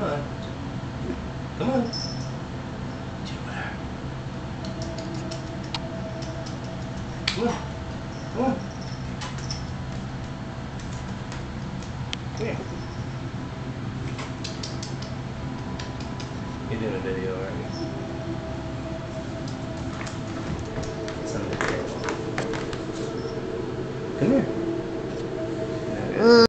Come on. Come on. Jupiter. Come on. Come on. Come here. You're doing a video, aren't you? Come here.